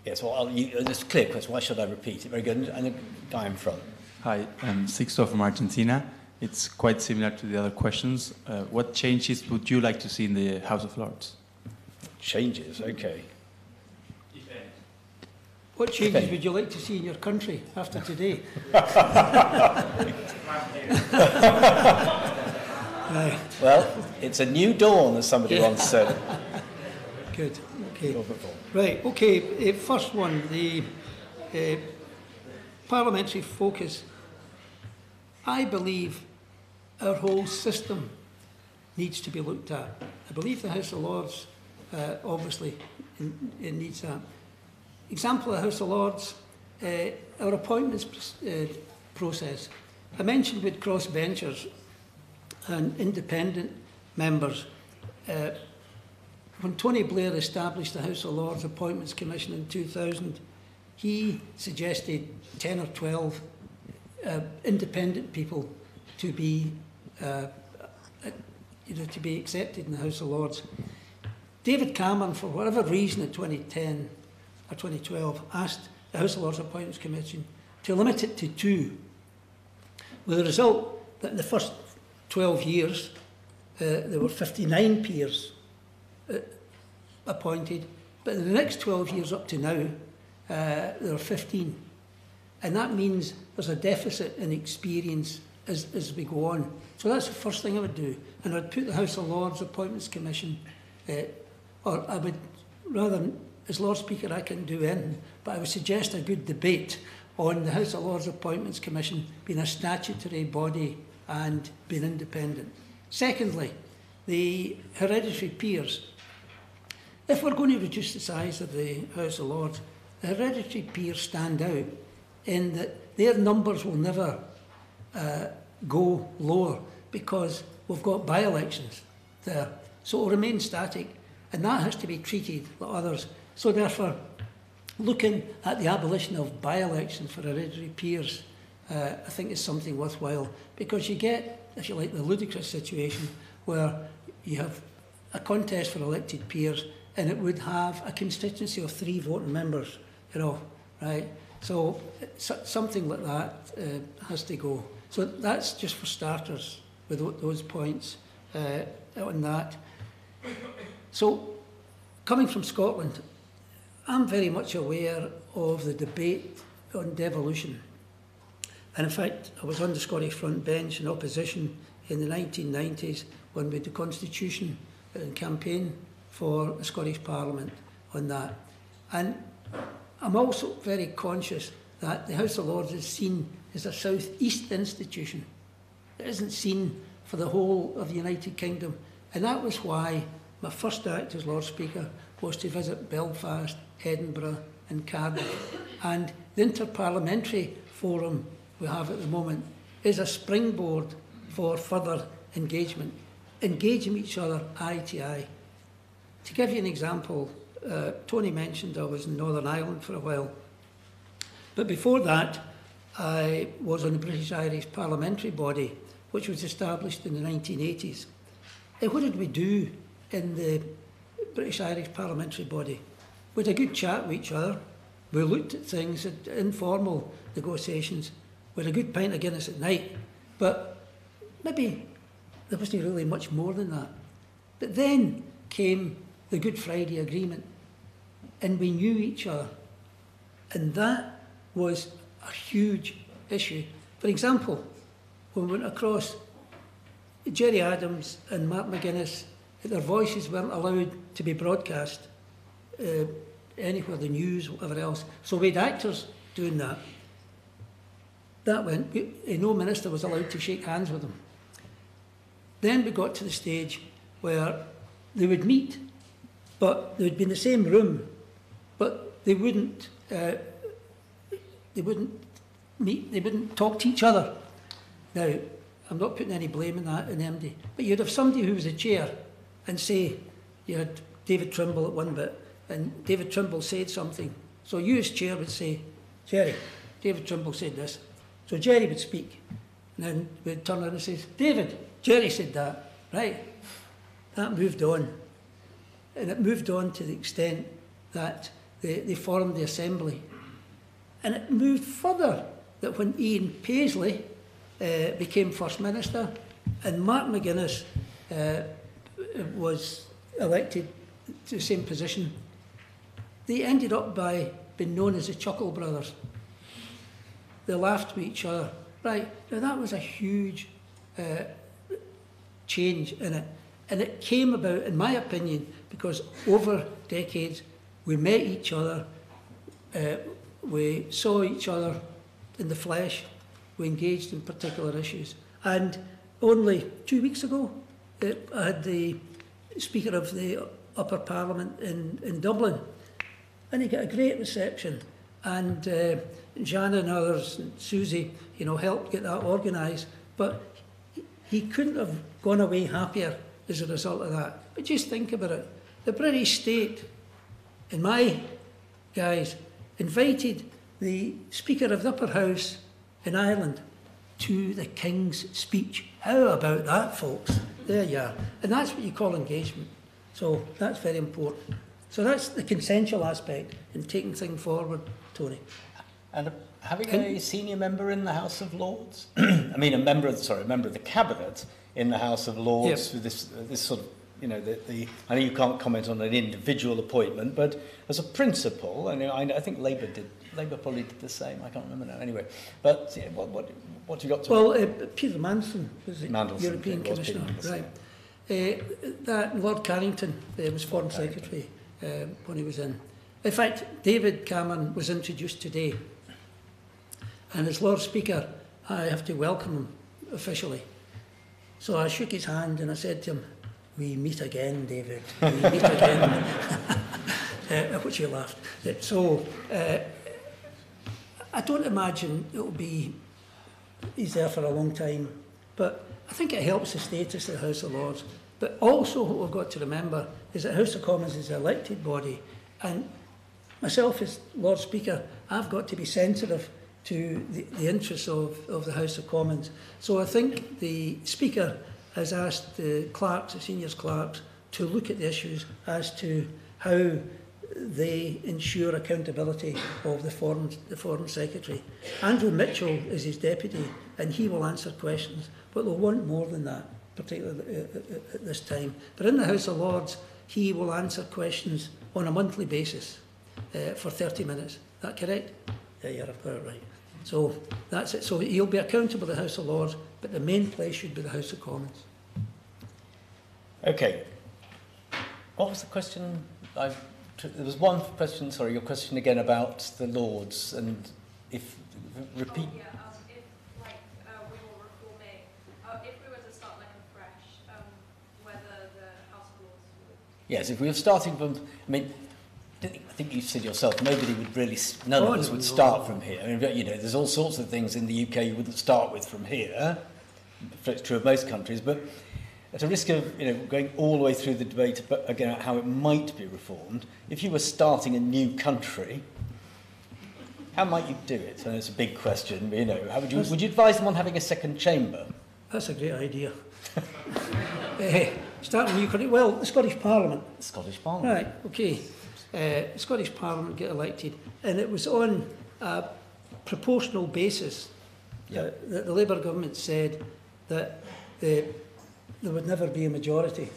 yes, well, I'll, you, it's a clear question, why should I repeat it? Very good, and the guy in front. Hi, I'm Sixto from Argentina. It's quite similar to the other questions. Uh, what changes would you like to see in the House of Lords? Changes, okay. What changes Okay. would you like to see in your country after today? [laughs] [laughs] [laughs] Right, Well, it's a new dawn, as somebody Yeah. once said. [laughs] good. Okay. Right, okay, uh, first one, the uh, parliamentary focus. I believe our whole system needs to be looked at. I believe the House of Lords, uh, obviously, it needs that. Example of the House of Lords, uh, our appointments pr- uh, process. I mentioned with crossbenchers and independent members. Uh, when Tony Blair established the House of Lords Appointments Commission in 2000, he suggested 10 or 12 uh, independent people to be, uh, you know, to be accepted in the House of Lords. David Cameron, for whatever reason in 2010 or 2012, asked the House of Lords Appointments Commission to limit it to two, with the result that in the first 12 years, uh, there were 59 peers uh, appointed. But in the next 12 years up to now, uh, there are 15. And that means there's a deficit in experience as, as we go on. So that's the first thing I would do. And I'd put the House of Lords Appointments Commission, uh, or I would rather, as Lord Speaker, I can do anything, but I would suggest a good debate on the House of Lords Appointments Commission being a statutory body and been independent. Secondly, the hereditary peers. If we're going to reduce the size of the House of Lords, the hereditary peers stand out in that their numbers will never uh, go lower because we've got by-elections there. So it will remain static and that has to be treated like others. So therefore, looking at the abolition of by-elections for hereditary peers, uh, I think is something worthwhile because you get, if you like, the ludicrous situation where you have a contest for elected peers and it would have a constituency of three voting members, you know, right? So something like that uh, has to go. So that's just for starters with those points uh, on that. So coming from Scotland, I'm very much aware of the debate on devolution. And in fact, I was on the Scottish front bench in opposition in the 1990s when we had the Constitution and campaign for the Scottish Parliament on that. And I'm also very conscious that the House of Lords is seen as a South East institution. It isn't seen for the whole of the United Kingdom. And that was why my first act as Lord Speaker was to visit Belfast, Edinburgh and Cardiff. And the Interparliamentary Forum we have at the moment is a springboard for further engagement, engaging each other eye to eye. To give you an example, uh, Tony mentioned I was in Northern Ireland for a while. But before that, I was on the British Irish Parliamentary Body, which was established in the 1980s. And what did we do in the British Irish Parliamentary Body? We had a good chat with each other. We looked at things, at informal negotiations. Had a good pint of Guinness at night. But maybe there wasn't really much more than that. But then came the Good Friday Agreement, and we knew each other. And that was a huge issue. For example, when we went across, Gerry Adams and Mark McGuinness, their voices weren't allowed to be broadcast uh, anywhere, the news, whatever else. So we had actors doing that. That went, no minister was allowed to shake hands with them. Then we got to the stage where they would meet, but they would be in the same room, but they wouldn't, uh, they wouldn't meet, they wouldn't talk to each other. Now, I'm not putting any blame in that in MD, but you'd have somebody who was a chair and say, you had David Trimble at one bit, and David Trimble said something. So you as chair would say, Gerry, David Trimble said this. So Gerry would speak, and then we'd turn around and say, David, Gerry said that, right? That moved on. And it moved on to the extent that they, they formed the assembly. And it moved further that when Ian Paisley uh, became First Minister and Mark McGuinness uh, was elected to the same position, they ended up by being known as the Chuckle Brothers. They laughed with each other. Right, now that was a huge uh, change in it. And it came about, in my opinion, because over decades we met each other, uh, we saw each other in the flesh, we engaged in particular issues. And only two weeks ago, it, I had the Speaker of the Upper Parliament in, in Dublin, and he got a great reception. And uh, Jana and others, and Susie, you know, helped get that organised. But he couldn't have gone away happier as a result of that. But just think about it. The British state, and my guys, invited the Speaker of the Upper House in Ireland to the King's speech. How about that, folks? There you are. And that's what you call engagement. So that's very important. So that's the consensual aspect in taking things forward, Tony. And having a senior member in the House of Lords, [clears throat] I mean a member of, sorry, a member of the cabinet in the House of Lords with this, uh, this sort of, you know, the, the, I know you can't comment on an individual appointment, but as a principle, and I, I think Labour did Labour probably did the same. I can't remember now. Anyway, but yeah, what what what you got to? Well, uh, Peter Manson was the Mandelson, European Commissioner, right? Uh, that Lord Carrington uh, was Foreign Carrington. Secretary uh, when he was in. In fact, David Cameron was introduced today, and as Lord Speaker, I have to welcome him officially So I shook his hand and I said to him, we meet again, David. We meet again. [laughs] uh, at which he laughed. So uh, I don't imagine it'll be he's there for a long time, but I think it helps the status of the House of Lords. But also what we've got to remember is that House of Commons is an elected body and Myself as Lord Speaker, I've got to be sensitive to the, the interests of, of the House of Commons. So I think the Speaker has asked the clerks, the seniors clerks, to look at the issues as to how they ensure accountability of the foreign, the foreign secretary. Andrew Mitchell is his deputy and he will answer questions, but they'll want more than that, particularly at, at, at this time. But in the House of Lords, he will answer questions on a monthly basis. Uh, for 30 minutes. Is that correct? Yeah, yeah, I've got it right. So that's it. So he'll be accountable to the House of Lords, but the main place should be the House of Commons. Okay. What was the question? I, there was one question, sorry, your question again about the Lords and if, repeat. Oh, yeah, um, if like uh, we were reforming, uh, if we were to start like afresh, um, whether the House of Lords would. Yes, if we were starting from, I mean, I think- I think you said yourself, nobody would really, none Oh, of us would start from here. I mean, you know, there's all sorts of things in the UK you wouldn't start with from here. It's true of most countries, but at a risk of you know going all the way through the debate about, how it might be reformed, if you were starting a new country, how might you do it? And it's a big question. but, You know, how would you would you advise them on having a second chamber? That's a great idea. uh, [laughs] start a new country. Well, the Scottish Parliament. Scottish Parliament. Right, okay. uh, Scottish Parliament get elected, and it was on a proportional basis yeah. that, that the Labour government said that the, there would never be a majority.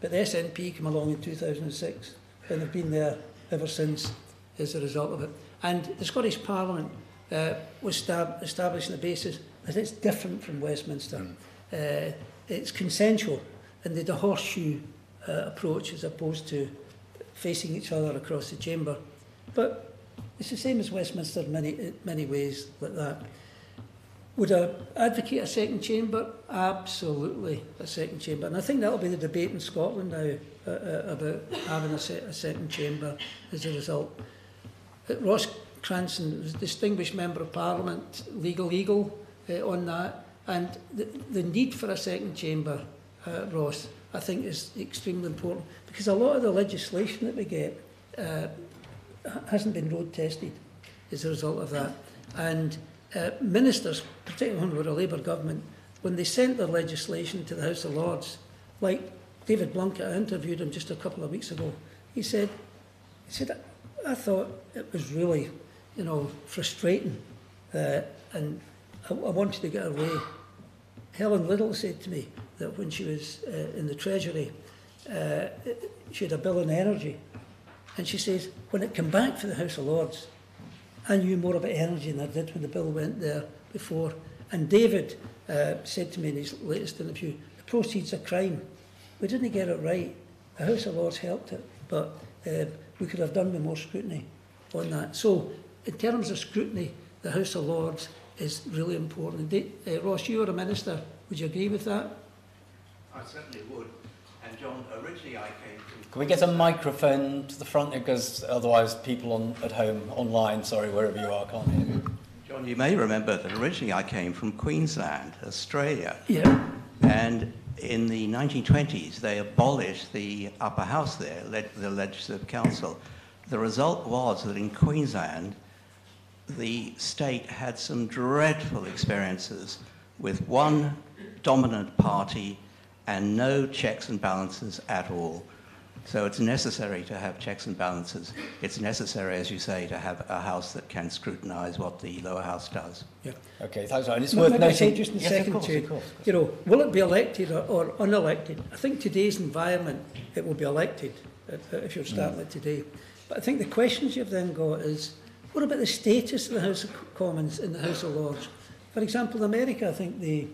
But the SNP came along in 2006, and they've been there ever since as a result of it. And the Scottish Parliament uh, was stab- established on the basis that it's different from Westminster. Mm. Uh, it's consensual, and they a horseshoe uh, approach as opposed to facing each other across the chamber. But it's the same as Westminster in many, many ways like that. Would I advocate a second chamber? Absolutely, a second chamber. And I think that'll be the debate in Scotland now uh, uh, about having a, se a second chamber as a result. Uh, Ross Cranston was a distinguished member of Parliament, legal eagle uh, on that. And the, the need for a second chamber, uh, Ross, I think is extremely important. Because a lot of the legislation that we get uh, hasn't been road tested as a result of that. And uh, ministers, particularly when we were a Labour government, when they sent their legislation to the House of Lords, like David Blunkett, I interviewed him just a couple of weeks ago, he said, he said, I thought it was really, you know, frustrating uh, and I, I wanted to get away. Helen Liddell said to me that when she was uh, in the Treasury, uh, she had a bill on energy. And she says, when it came back for the House of Lords, I knew more about energy than I did when the bill went there before. And David uh, said to me in his latest interview, the proceeds of crime. We didn't get it right. The House of Lords helped it, but uh, we could have done with more scrutiny on that. So, in terms of scrutiny, the House of Lords is really important. Uh, Ross, you are a minister. Would you agree with that? I certainly would. And John, originally I came from... Can we get a microphone to the front because otherwise people on at home online, sorry, wherever you are, can't hear you. John, you may remember that originally I came from Queensland, Australia. Yeah. And in the 1920s, they abolished the upper house there, le- the Legislative Council. The result was that in Queensland, the state had some dreadful experiences with one dominant party and no checks and balances at all. So it's necessary to have checks and balances. It's necessary, as you say, to have a house that can scrutinize what the lower house does. Yeah. Okay, thanks. And it's M- worth maybe noting. just in yes, second, of course, Chair, of course. you know, will it be elected or, or unelected? I think today's environment, it will be elected if, if you're hmm. starting it today. But I think the questions you've then got is, what about the status of the House of Commons in the House of Lords? For example, in America, I think the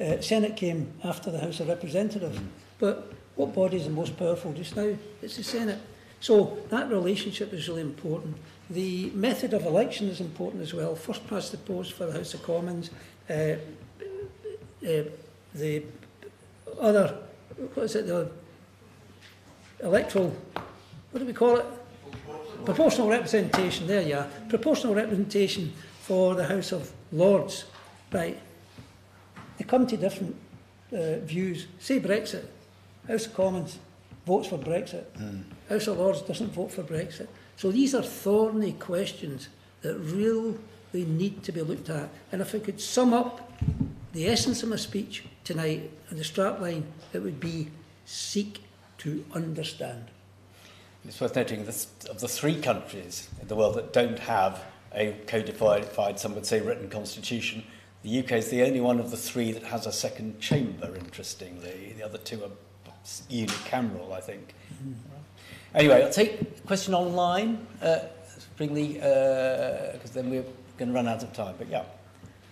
uh, Senate came after the House of Representatives. But what body is the most powerful just now? It's the Senate. So that relationship is really important. The method of election is important as well. First past the post for the House of Commons. Uh, uh, the other, what is it, the electoral, what do we call it? Proportional representation, there you are. Proportional representation for the House of Lords. Right. They come to different uh, views. Say Brexit. House of Commons votes for Brexit. Mm. House of Lords doesn't vote for Brexit. So these are thorny questions that really need to be looked at. And if I could sum up the essence of my speech tonight and the strapline, it would be seek to understand. It's worth noting that of the three countries in the world that don't have a codified, some would say written constitution, the UK is the only one of the three that has a second chamber, interestingly. The other two are unicameral, I think. Mm-hmm. Anyway, I'll take a question online. Uh, bring the, because uh, then we're going to run out of time, but yeah.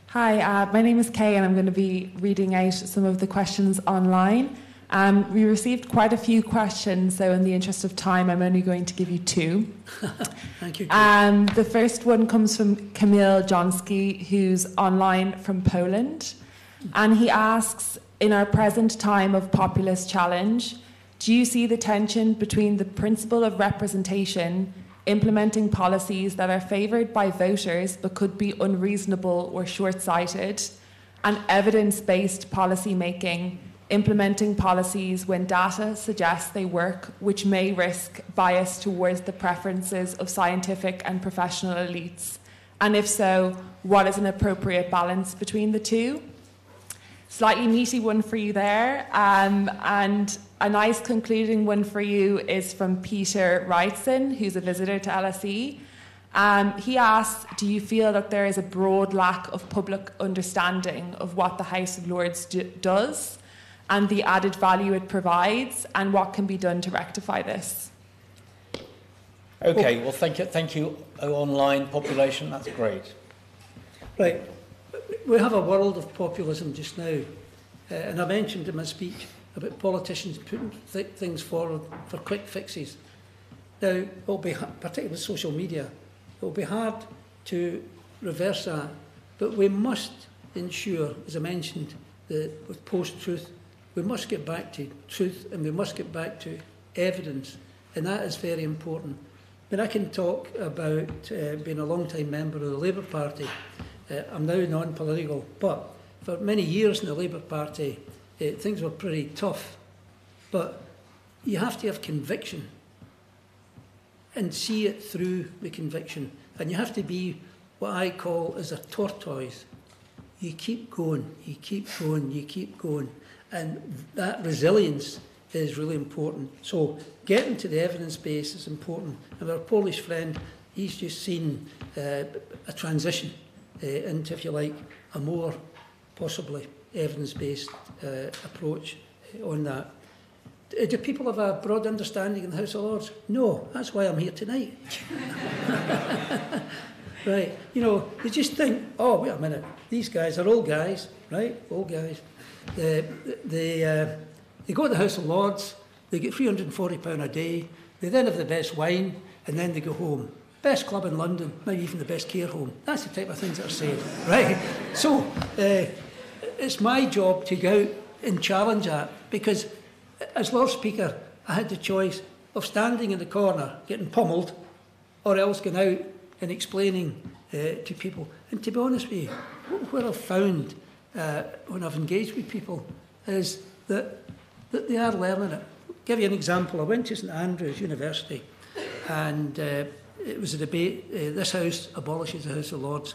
Hi, uh, my name is Kay, and I'm going to be reading out some of the questions online. Um, we received quite a few questions, so in the interest of time, I'm only going to give you two. [laughs] Thank you. Um, the first one comes from Kamil Jonski, who's online from Poland. And he asks In our present time of populist challenge, do you see the tension between the principle of representation, implementing policies that are favoured by voters but could be unreasonable or short sighted, and evidence based policy making? Implementing policies when data suggests they work, which may risk bias towards the preferences of scientific and professional elites? And if so, what is an appropriate balance between the two? Slightly meaty one for you there. Um, and a nice concluding one for you is from Peter Wrightson, who's a visitor to LSE. Um, he asks, do you feel that there is a broad lack of public understanding of what the House of Lords do- does? And the added value it provides and what can be done to rectify this. Okay, well, thank you, thank you, online population. That's great. Right. We have a world of populism just now. Uh, and I mentioned in my speech about politicians putting th things forward for quick fixes. Now, it'll be, particularly with social media, it will be hard to reverse that, but we must ensure, as I mentioned, that with post-truth, we must get back to truth and we must get back to evidence, and that is very important. I mean, I can talk about uh, being a long-time member of the Labour Party. Uh, I'm now non-political, but for many years in the Labour Party, uh, things were pretty tough. But you have to have conviction and see it through the conviction. And you have to be what I call as a tortoise. You keep going, you keep going, you keep going. And that resilience is really important. So getting to the evidence base is important. And our Polish friend, he's just seen uh, a transition uh, into, if you like, a more possibly evidence-based uh, approach on that. Do people have a broad understanding in the House of Lords? No, that's why I'm here tonight. [laughs] right, you know, they just think, oh, wait a minute, these guys are old guys, right? Old guys they, they, uh, they go to the House of Lords, they get £340 a day, they then have the best wine, and then they go home. Best club in London, maybe even the best care home. That's the type of things that are said, [laughs] right? So uh, it's my job to go out and challenge that because as Lord Speaker, I had the choice of standing in the corner getting pummeled or else going out and explaining uh, to people. And to be honest with you, what I've found uh, when I've engaged with people is that, that they are learning it. I'll give you an example. I went to St Andrews University and uh, it was a debate. Uh, this house abolishes the House of Lords.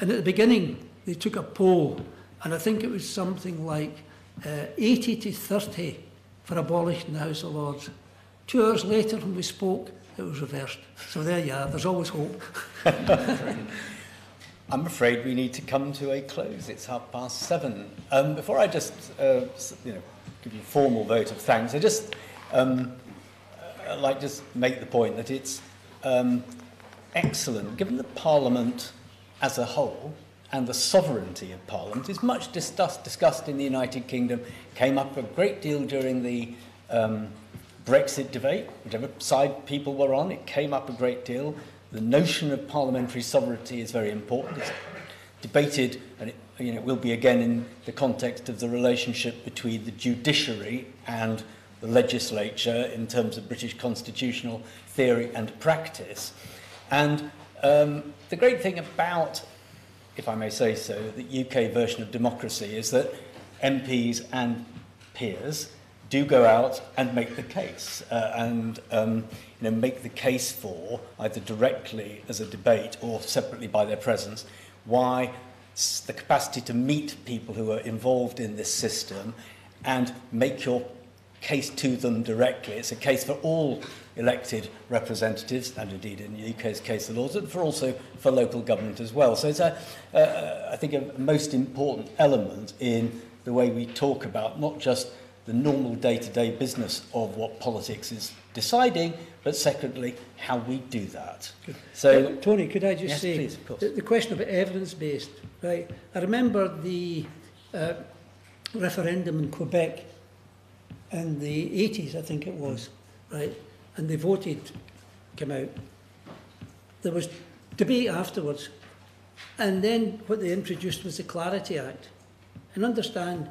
And at the beginning, they took a poll, and I think it was something like uh, 80 to 30 for abolishing the House of Lords. Two hours later, when we spoke, it was reversed. So there you are, there's always hope. [laughs] I'm afraid we need to come to a close. It's half past seven. Um, before I just, uh, you know, give you a formal vote of thanks, I just um, I'd like just make the point that it's um, excellent, given the Parliament as a whole and the sovereignty of Parliament is much discussed, discussed in the United Kingdom, came up a great deal during the um, Brexit debate, whichever side people were on, it came up a great deal. The notion of parliamentary sovereignty is very important. It's debated, and it, you know, will be again in the context of the relationship between the judiciary and the legislature in terms of British constitutional theory and practice. And um, the great thing about, if I may say so, the UK version of democracy is that MPs and peers do go out and make the case uh, and um, you know, make the case for, either directly as a debate or separately by their presence, why the capacity to meet people who are involved in this system and make your case to them directly. It's a case for all elected representatives, and indeed in the UK's case the Lords, and for also for local government as well. So it's, a, a, I think, a most important element in the way we talk about not just the normal day-to-day -day business of what politics is deciding, but secondly, how we do that. Good. So, yeah, Tony, could I just yes, say, please, the, the question of evidence-based, right? I remember the uh, referendum in Quebec in the 80s, I think it was, right? And they voted, came out. There was debate afterwards. And then what they introduced was the Clarity Act. And understand,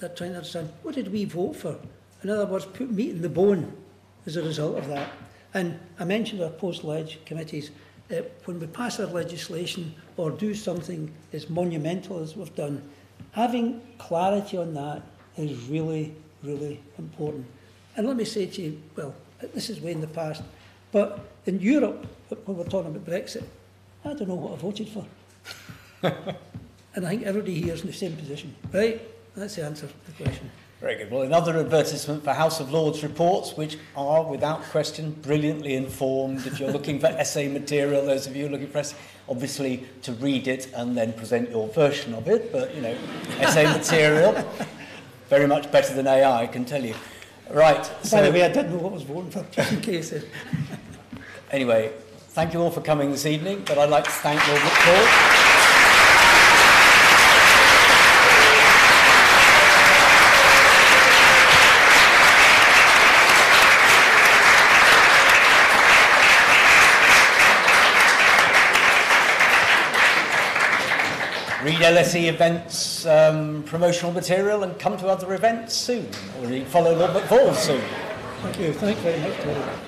they're trying to understand, what did we vote for? In other words, put meat in the bone as a result of that. And I mentioned our post-ledge committees. Uh, when we pass our legislation or do something as monumental as we've done, having clarity on that is really really important. And let me say to you, well, this is way in the past, but in Europe, when we're talking about Brexit, I don't know what I voted for. [laughs] and I think everybody here is in the same position, right? That's the answer to the question. Very good. Well, another advertisement for House of Lords reports, which are, without question, brilliantly informed. If you're looking for [laughs] essay material, those of you looking for essay, obviously to read it and then present your version of it, but, you know, essay [laughs] material. very much better than AI, I can tell you. Right. So, By the way, I didn't know what was voting for, just in case. [laughs] anyway, thank you all for coming this evening, but I'd like to thank Lord McFall. Read LSE events um, promotional material and come to other events soon, or follow Lord McFall soon. Thank you. Thank you very much,